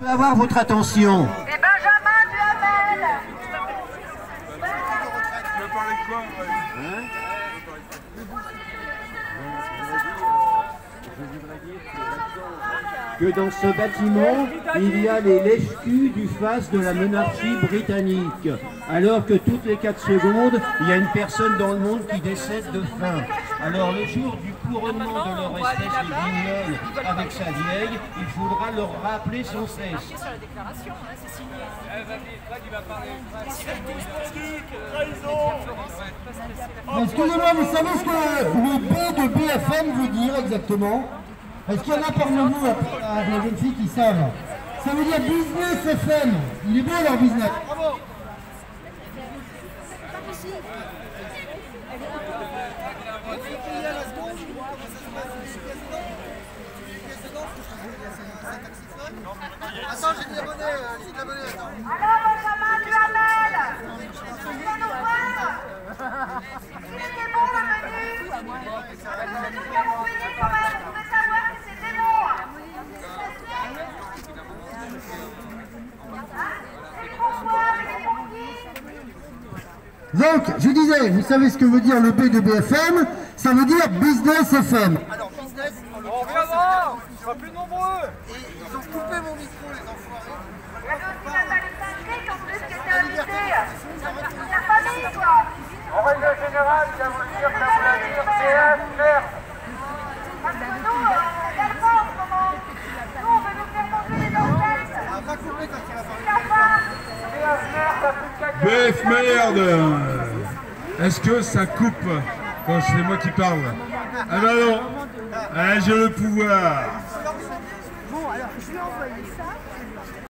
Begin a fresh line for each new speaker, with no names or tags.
Je avoir votre attention.
Et Benjamin Duhamel
Tu veux parler de quoi
que dans ce bâtiment, il y a les lèche-culs du face de la monarchie britannique. Alors que toutes les 4 secondes, il y a une personne dans le monde qui décède de faim. Alors le jour du couronnement de leur espèce de guignol avec sa vieille, il faudra leur rappeler sans cesse.
sur la déclaration, hein, c'est signé.
Excusez-moi, vous savez ce que le B de BFM veut dire exactement? Est-ce qu'il y en a parmi nous, à, à des jeunes filles qui savent? Ça veut dire Business FM. Il est beau leur business.
Attends, j'ai de l'abonné, j'ai de attends.
Alors bon on pouvait savoir que c'était bon Hein C'est pourquoi Mais c'est pour qui
Donc, je disais, vous savez ce que veut dire le B de BFM Ça veut dire Business FM.
Alors, business, en
On
l'occurrence,
reviendra On sera plus nombreux.
Et ils ont coupé mon micro, les enfoirés.
Il y avait aussi Nathalie Saint-Christ en plus qui était invitée La famille quoi
En règle générale, vous le dire, ça la dire, merde
Parce que nous, euh, on regarde pas en ce moment. Nous, on veut nous faire monter les enquêtes
Ah, pas coupé quand il va parler.
La fin
PS, merde, t'as plus de caca
BF merde. Est-ce que ça coupe quand c'est moi qui parle Ah bah non. Ah, J'ai le pouvoir